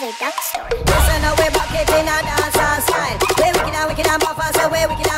duck story. Listen, we bucket in a dancehall style. We wicked and wicked and buff and say we wicked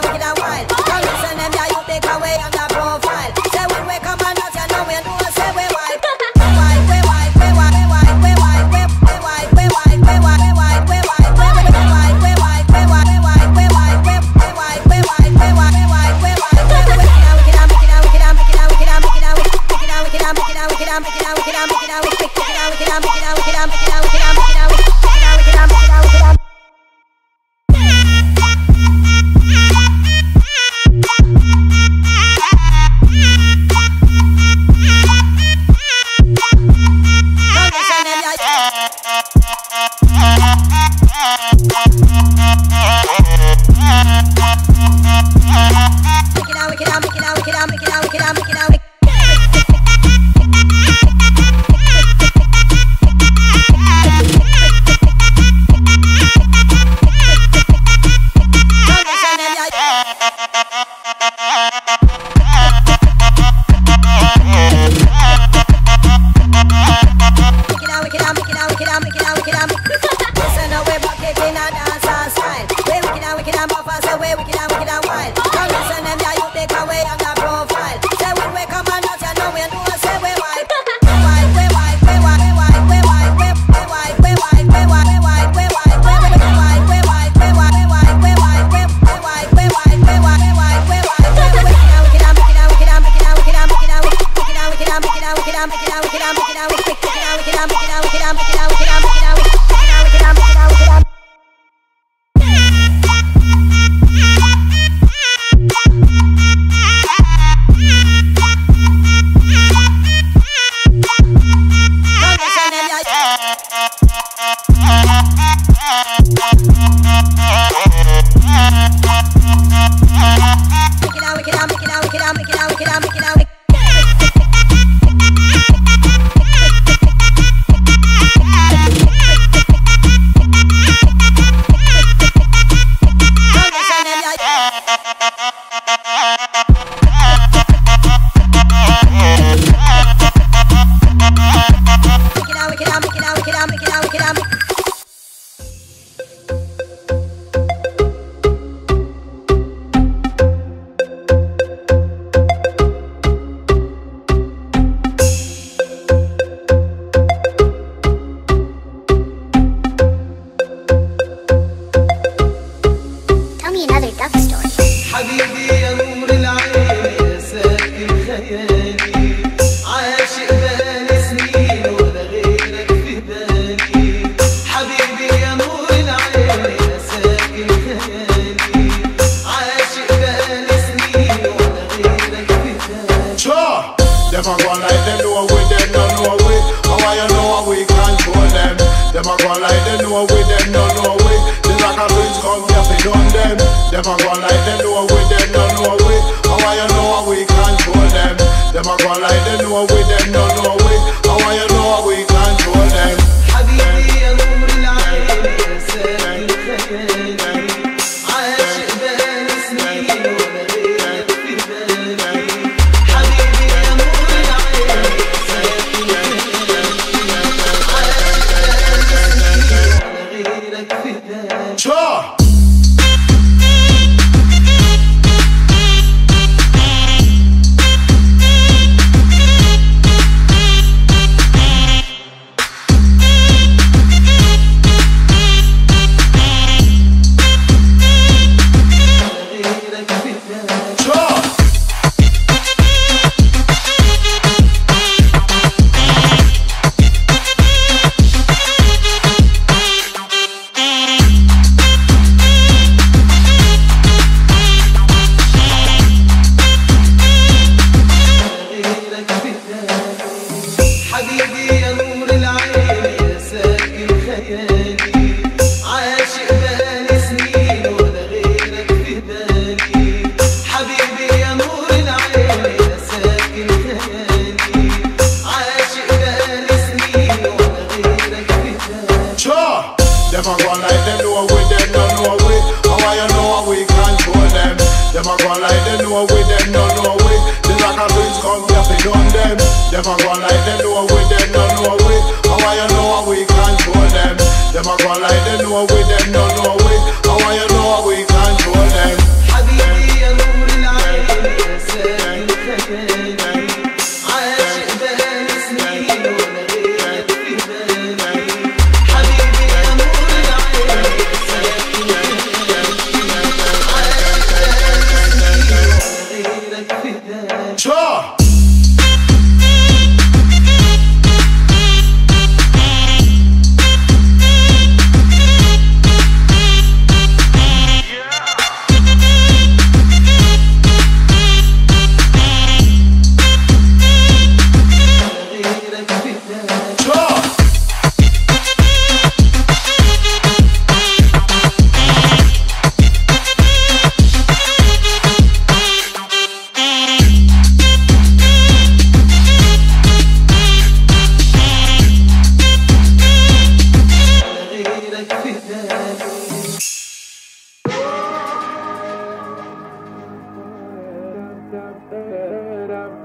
A go like them know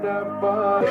that body.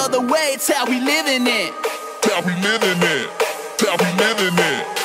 other way, it's how we living it. How we living it. How we living it.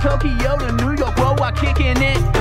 Tokyo to New York, worldwide kicking it.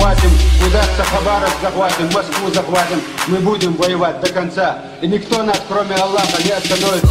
захватим, удастся Хабаров захватим, Москву захватим. Мы будем воевать до конца, и никто нас, кроме Аллаха, не остановит.